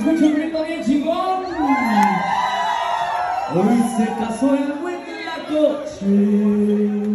escucha un grito bien chingón. Hoy se casó el buen la coche.